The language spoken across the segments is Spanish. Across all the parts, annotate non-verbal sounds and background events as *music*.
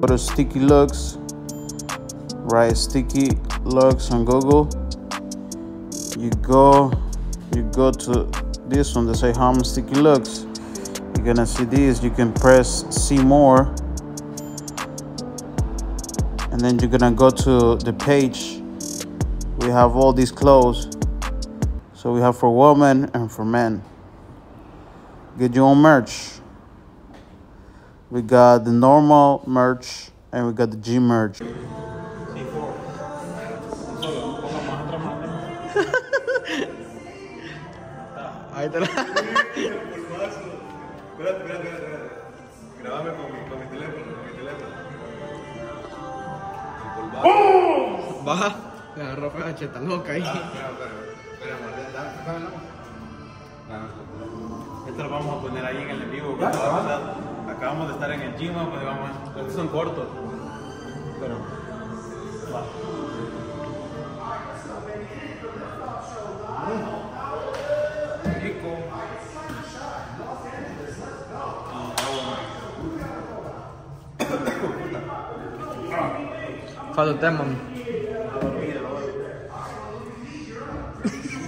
Go to Sticky Looks. Write Sticky Looks on Google. You go, you go to this one that say Home Sticky Looks. You're gonna see this. You can press see more, and then you're gonna go to the page. We have all these clothes. So we have for women and for men. Get your own merch. We got the normal merch and we got the G merch. Ahí te la... Espérate, espérate, espérate. Grábame con mi, con mi teléfono, con mi teléfono. Baja. Me agarró fea cheta loca ahí. Espera, espera, espera, dame, dame, dame. Esto lo vamos a poner ahí en el en vivo. Acabamos de estar en el gym, pues vamos. Estos son cortos. Pero. Va. Mm. Rico. Falta el tema.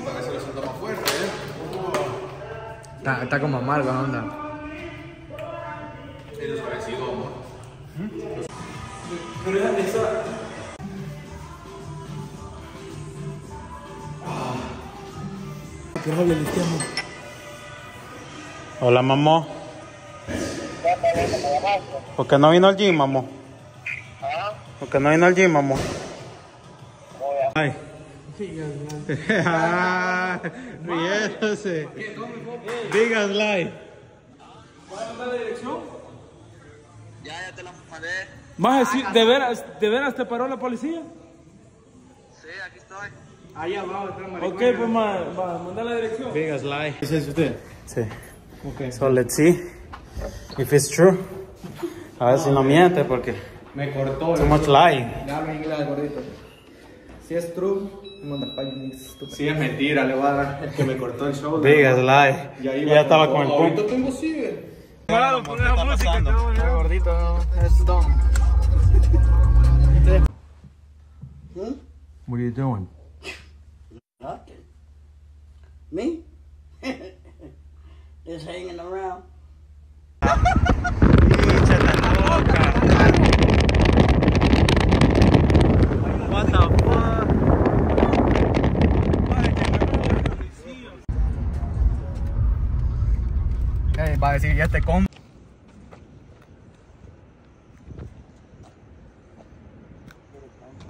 Para que se lo sienta más fuerte, ¿eh? Está, está como amargo onda. Hola, mamá. ¿Por qué no vino al gym, mamá? ¿Por qué no vino al gym, mamá? Ay. *laughs* Ah, Riéndose. Digas live. Ya, ya te la mandé. Maje, sí, ¿de veras, ¿de veras te paró la policía? Sí, aquí estoy. Ahí abajo está Ok, pues ma, manda la dirección. Digas live. ¿Ese es usted? Sí. So let's see if it's true. A ver si no miente porque Me cortó. too much lie. Ya habla inglés, gordito. Si es true, five minutes. Si es mentira, le voy a dar que me cortó el show. Digas lie. Ya estaba con el Ahorita pum. tengo pon esa música. *laughs* What are you doing? Nothing. Me? *laughs* Just hanging around. What the fuck? Eh, va a decir, ya te con.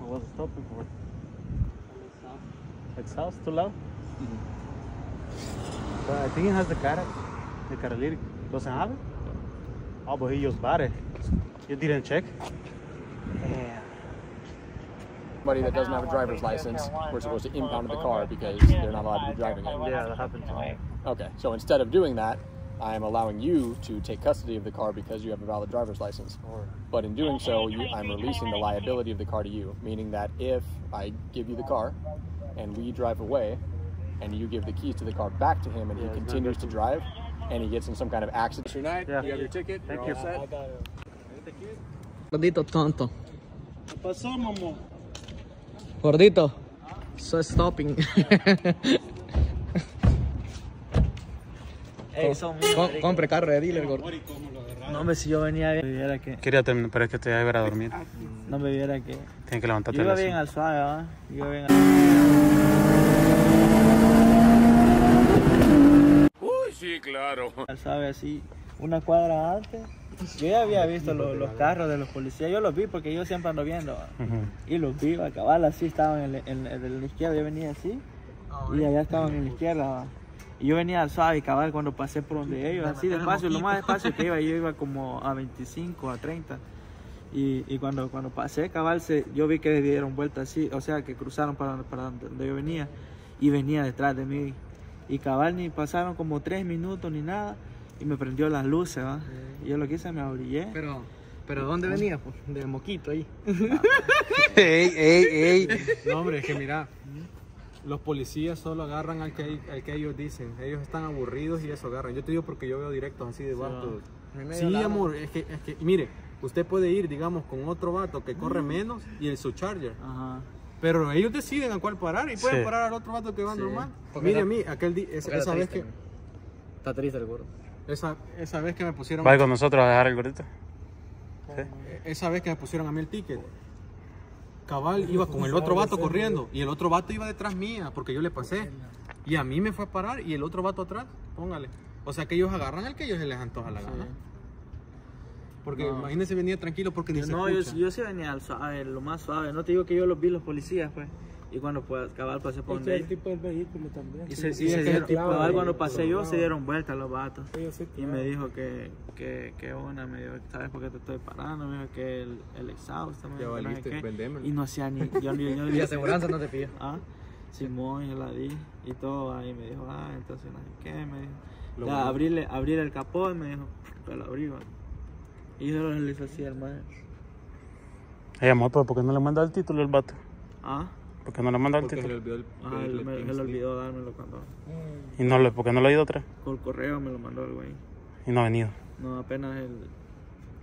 I was stopping for. Exhaust too loud? But I think it has the cara, the catalytic. Doesn't have it? Oh, but he just bought it. You didn't check? Yeah. Somebody that doesn't have a driver's license, we're supposed to impound the car because they're not allowed to be driving it. Yeah, that happened to me. Okay, so instead of doing that, I am allowing you to take custody of the car because you have a valid driver's license. But in doing so, you, I'm releasing the liability of the car to you, meaning that if I give you the car and we drive away and you give the keys to the car back to him and he continues to drive and he gets in some kind of accident. Your night, Yeah. you have your ticket, Thank you're you. all set. Gordito tonto. ¿Qué pasó, mamá? Gordito. So stopping. *laughs* Son Com- compre carro de dealer, gordo. No, hombre, si yo venía bien, me viera que. Quería terminar, pero es que te iba a ir a dormir. No me viera que. Tienes que levantarte Yo iba bien al suave. Yo iba bien al. Al suave así, una cuadra antes. Yo ya había visto lo- los carros de los policías, yo los vi porque yo siempre ando viendo. Y los vi, a cabal así estaban en, el- en, de la izquierda, yo venía así. Y allá estaban en la izquierda. Y yo venía al suave y cabal cuando pasé por donde ellos, así despacio, lo más despacio que iba, yo iba como a 25, a 30. Y, y cuando, cuando pasé cabal, se, yo vi que dieron vuelta así, o sea, que cruzaron para, para donde yo venía y venía detrás de mí. Y cabal ni pasaron como tres minutos ni nada y me prendió las luces, ¿va? Y yo lo que hice me abrillé. Pero, pero ¿dónde venía? Pues, de moquito ahí. *laughs* ¡Ey, ey, ey! No, hombre, es que mira, los policías solo agarran al que, al que ellos dicen. Ellos están aburridos y eso agarran. Yo te digo porque yo veo directos así de vatos. Sí, amor, es que, es que, mire, usted puede ir, digamos, con otro vato que corre menos y el su Charger. Ajá. Pero ellos deciden a cuál parar y pueden Sí. parar al otro vato que va Sí. normal. Porque Mire era- a mí, aquel día, esa, vez que. Está triste el gordo. esa, esa vez que me pusieron, Va con nosotros a dejar el gordito. esa vez que me pusieron a mí el ticket. Cabal iba con el otro vato corriendo y el otro vato iba detrás mía porque yo le pasé. Y a mí me fue a parar y el otro vato atrás, póngale. O sea que ellos agarran al que ellos se les antoja la gana. Porque No. imagínense venía tranquilo porque ni Yo se no, yo, escucha. yo sí venía al suave, lo más suave. No te digo que yo los vi los policías, pues. Y cuando pues, cabal pasé por donde que el tipo del vehículo también. Y se, Sí, y es se que dieron- clava, cabal, ahí, cuando pasé yo, se dieron vueltas los vatos. Ellos se Y me dijo que, que, que una, me dijo, ¿sabes por qué te estoy parando? Me dijo que el, el exhausto, me Ya valiste, vendémelo. Y no hacía ni, yo yo *laughs* Y aseguranza no te pilla. *laughs* Ah, Simón, yo la di y todo. Ahí me dijo, ah, entonces no sé qué, me dijo. Ya, bueno. abrirle, abrir el capó y me dijo, que lo abrí, va. Y yo lo le hice así al madre. Ella llamó, pero ¿por qué no le manda el título el vato? Ah, ¿Por qué no le manda el Porque se le título? olvidó el, el me, slip. olvidó dármelo cuando ¿Y no le, por qué no le ha ido otra? por correo me lo mandó el güey. Y no ha venido. No, apenas el,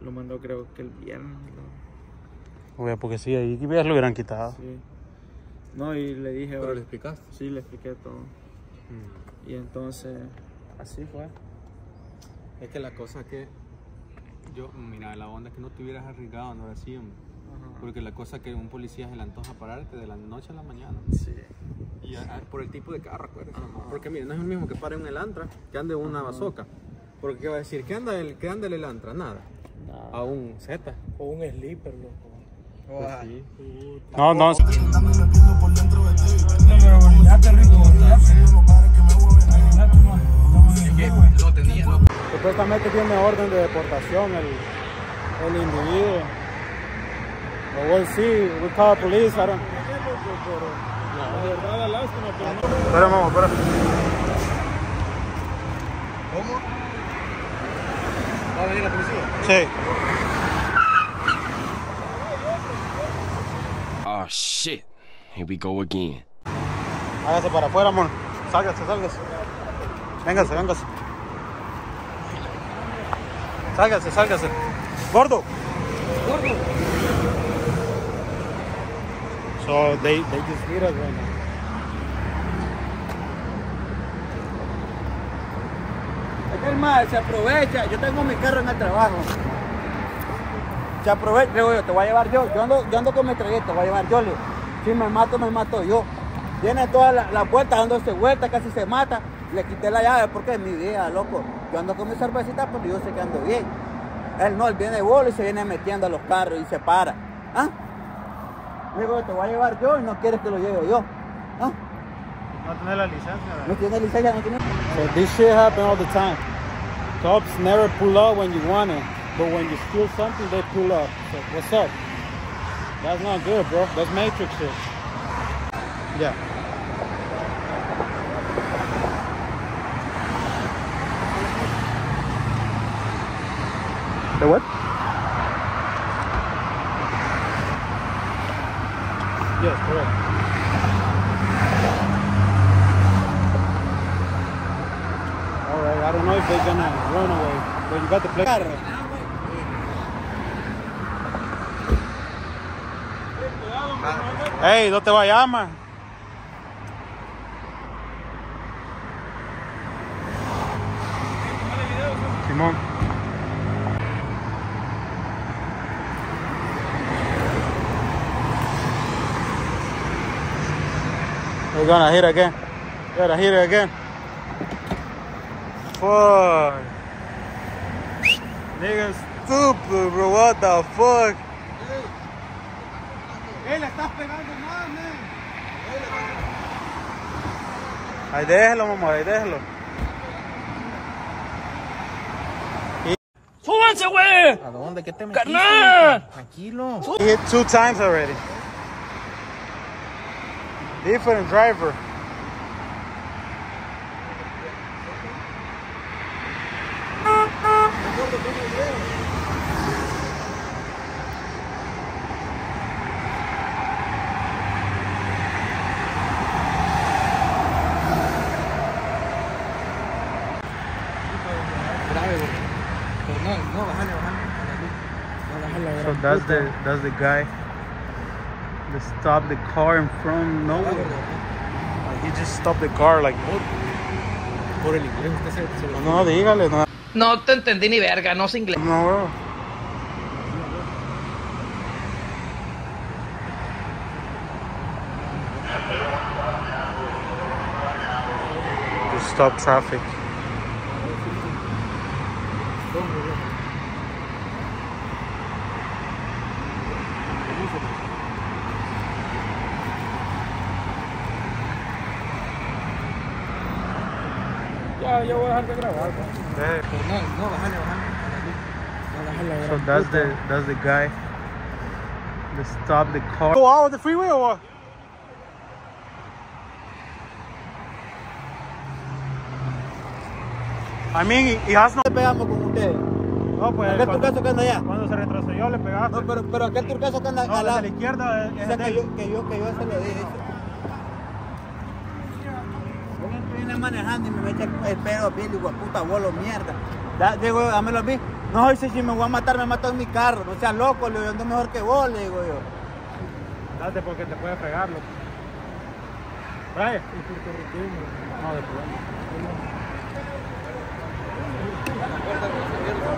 lo mandó creo que el viernes. ¿no? Oye, porque sí, ahí ya lo hubieran quitado. Sí. No, y le dije, Pero le explicaste. sí, le expliqué todo. Mm. Y entonces, así fue. Es que la cosa que yo, mira, la onda que no te hubieras arriesgado, no era así, hombre. Porque la cosa que un policía se le antoja pararte de la noche a la mañana. Sí. Y a- a- por el tipo de carro, acuérdese. Porque mira, no es el mismo que pare un Elantra que ande una bazoca. Porque ¿qué va a decir? ¿Qué anda el, qué anda el Elantra? Nada. A un Z. O un sleeper, loco. Pues sí. No, no. Supuestamente tiene orden de deportación el, el individuo. But we'll see. We call police. I don't... Espera, mamá, espera. ¿Cómo? ¿Va a venir la policía? Sí. Oh shit. Here we go again. Hágase para afuera, amor. Sálgase, sálgase. Véngase, véngase. Sálgase, sálgase. Gordo. Gordo. So they, they just need us right now. Es que el mal se aprovecha. Yo tengo mi carro en el trabajo. Se aprovecha. Digo yo, te voy a llevar yo. Yo ando, yo ando con mi trayecto, te voy a llevar yo. Si me mato, me mato yo. Viene todas las la vueltas, dándose vueltas, casi se mata. Le quité la llave porque es mi vida, loco. Yo ando con mi cervecita, pero yo sé que ando bien. Él no, él viene bolo y se viene metiendo a los carros y se para. ¿Ah? Digo, te voy a llevar yo y no quieres que lo lleve yo. ¿Ah? No tiene la licencia. No tiene licencia, no tiene. So this shit happen all the time. Cops never pull up when you want it, but when you steal something, they pull up. So what's up? That's not good, bro. That's matrix shit. Yeah. The what? Yes, correct. All right, I don't know if they're gonna run away, but you got the plate. Hey, no te vayas, man. We're gonna hit again. Gotta hit it again. Fuck. Nigga stupid, bro. What the fuck? ¡Eh, le estás pegando más, man! Ahí déjalo, mamá, ahí déjalo. ¡Súbanse, güey! ¿A dónde? ¿Qué te ¡Carnal! Tranquilo. He hit two times already. Different driver. Grave, güey. Pero no, no, bájale, bájale. that's the that's the guy that stopped the car in front of nowhere. Like, he just stopped the car like. Por el inglés, usted se, se No, dígale, no. No te entendí ni verga, no sé inglés. No, bro. Just stop traffic. Ya, ya voy a dejar de grabar. pues. Hey, No, no, bájale, bájale. so that's the that's the guy that stopped the car. Go out on the freeway or what? I mean, he has no. pegamos con ustedes. No, pues. Aquel turcaso que anda allá. Cuando se retrocedió le pegaste. No, pero, pero aquel turcaso que anda No, al desde lado. la izquierda es, O es sea, de que yo, que, yo, que yo se lo dije. Viene manejando y me echa el pedo a Billy, puta bolo, mierda. Da, digo, dámelo a mí. No, dice, si me voy a matar, me mato en mi carro. No seas loco, le digo, yo ando mejor que vos, le digo yo. Date porque te puede pegar, loco. Brian. No, de problema.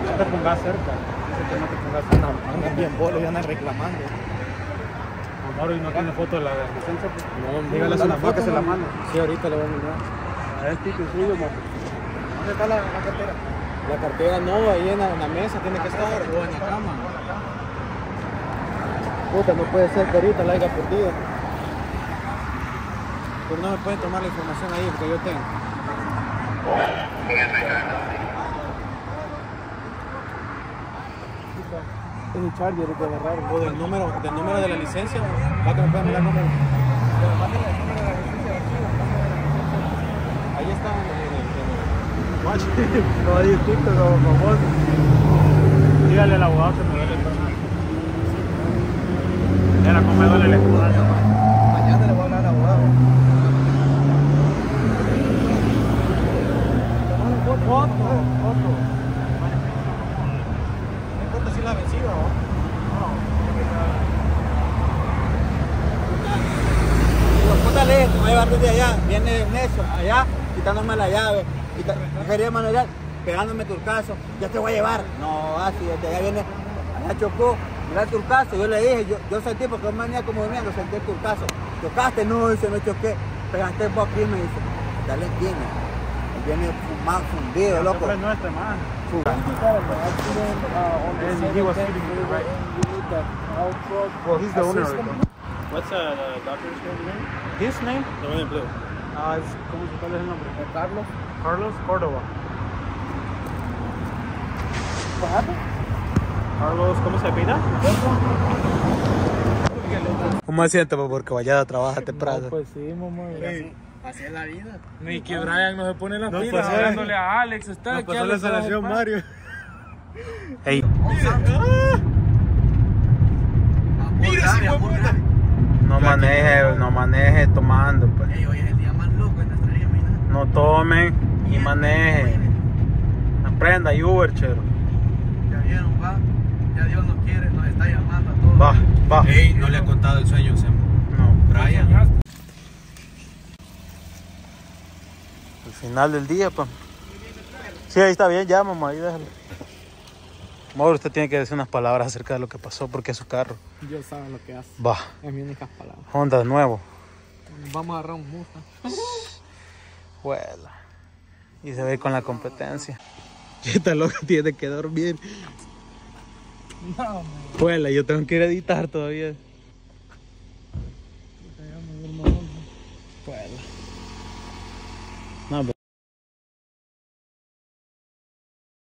No te pongas cerca. Dice que no te pongas cerca. Andan bien bolos y andan reclamando. Amor, y no tiene foto de la licencia. No, Dígale a su mamá que se la mande. Sí, ahorita le voy a mandar. A ver, ticket suyo, mamá. ¿Dónde está la, la cartera? La cartera no, ahí en la, en la mesa tiene que estar. O en la cama. Puta, no puede ser que ahorita la haya perdido. Pero no me pueden tomar la información ahí porque yo tengo. Es el charger que agarraron. O del número, del número de la licencia. Va que me pueden el número. Pero mándale el número de la licencia. Ahí está en el, en *laughs* No, distinto, como famoso. Dígale al abogado que me duele el estómago. Era como me duele el. Mañana le voy a hablar al abogado. Foto, foto. No importa si la vencida o me voy a llevar desde allá. Viene Necio, allá, quitándome la llave. Quita, quería manejar, pegándome turcaso. Ya te voy a llevar. No, así, desde allá viene, allá chocó. Mira el turcaso, yo le dije, yo, yo sentí porque yo venía como viniendo, sentí el turcaso. Chocaste, no, dice, no choqué. Pegaste el aquí, me dice, dale. Y viene fumado, fundido, loco. Siempre es nuestra, man. Fu- And he was shooting me, right? Well, he's the owner. What's uh, the doctor's name? His name? The one in blue. Ah, ¿cómo se cuál es el nombre? Carlos. Carlos Córdoba. What happened? Carlos, ¿cómo se pida? ¿Cómo se siente? Pues porque vaya trabaja temprano. Pues sí, mamá. Así es la vida. Ni que Brian no se pone las No, pilas pues, eh. hablándole a Alex. Está Nos aquí pasó la Alex trabaja instalación en paz. Mario. *laughs* Ey, no maneje, no maneje tomando, pues. hoy es el día más loco en nuestra vida, mira. No tomen y maneje. Aprenda, Uber, chero. Ya vieron, va. Ya Dios nos quiere, nos está llamando a todos. Va, va. Ey, no le ha contado el sueño, Semo. No. Brian. Al final del día, pa. Sí, ahí está bien, ya, mamá, ahí déjalo. Amor, usted tiene que decir unas palabras acerca de lo que pasó porque es su carro. Dios sabe lo que hace. Va, Es mi única palabra. Honda nuevo. Vamos a agarrar un Musta. Huela. Y se ve con la competencia. *laughs* Esta loca tiene que dormir. No, Huela, yo tengo que ir a editar todavía.